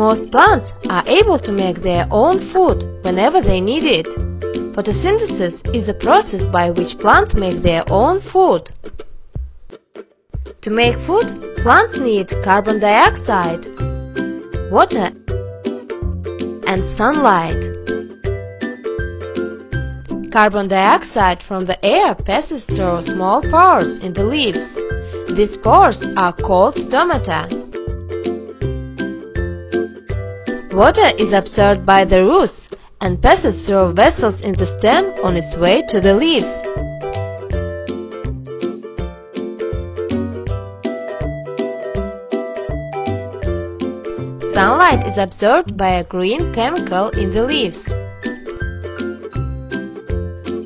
Most plants are able to make their own food whenever they need it. Photosynthesis is the process by which plants make their own food. To make food, plants need carbon dioxide, water, and sunlight. Carbon dioxide from the air passes through small pores in the leaves. These pores are called stomata. Water is absorbed by the roots and passes through vessels in the stem on its way to the leaves. Sunlight is absorbed by a green chemical in the leaves.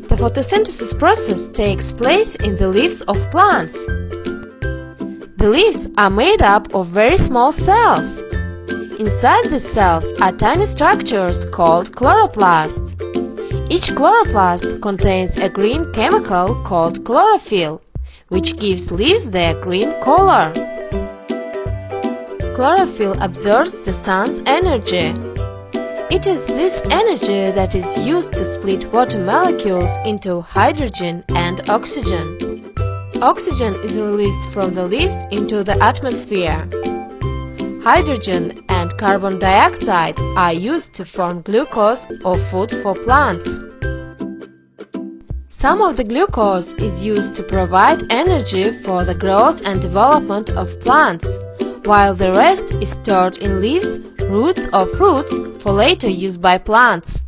The photosynthesis process takes place in the leaves of plants. The leaves are made up of very small cells. Inside these cells are tiny structures called chloroplasts. Each chloroplast contains a green chemical called chlorophyll, which gives leaves their green color. Chlorophyll absorbs the sun's energy. It is this energy that is used to split water molecules into hydrogen and oxygen. Oxygen is released from the leaves into the atmosphere. Hydrogen and carbon dioxide are used to form glucose or food for plants. Some of the glucose is used to provide energy for the growth and development of plants, while the rest is stored in leaves, roots or fruits for later use by plants.